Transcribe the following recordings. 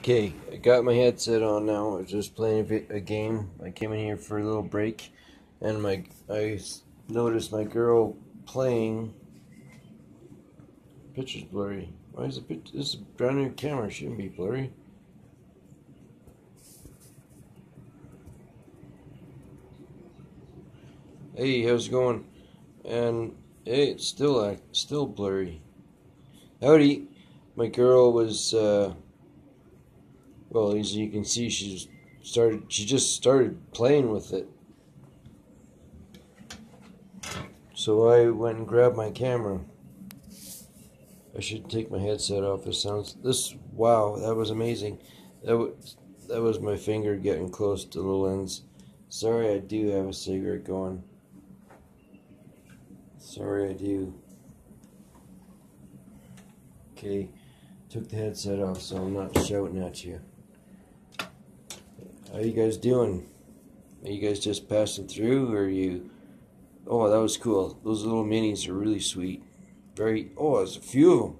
Okay, I got my headset on now. I was just playing a, game. I came in here for a little break, and my I noticed my girl playing. Picture's blurry. Why is the picture? This is a brand new camera. Shouldn't be blurry. Hey, how's it going? And hey, it's still act, still blurry. Howdy, my girl was. Uh, well, as you can see, she's started. She just started playing with it. So I went and grabbed my camera. I should take my headset off. This sounds. This wow, that was amazing. That was that was my finger getting close to the lens. Sorry, I do have a cigarette going. Sorry, I do. Okay, took the headset off so I'm not shouting at you. How you guys doing? Are you guys just passing through, or you? Oh, that was cool. Those little minis are really sweet. Very. Oh, there's a few of them.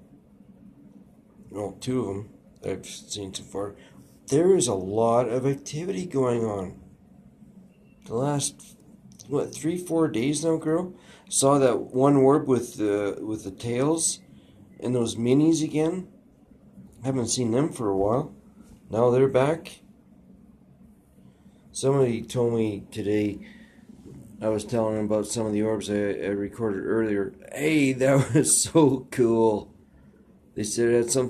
No, two of them I've seen so far. There is a lot of activity going on. The last what three, four days now, girl. Saw that one orb with the with the tails, and those minis again. Haven't seen them for a while. Now they're back. Somebody told me today. I was telling them about some of the orbs I, I recorded earlier. Hey, that was so cool. They said it had some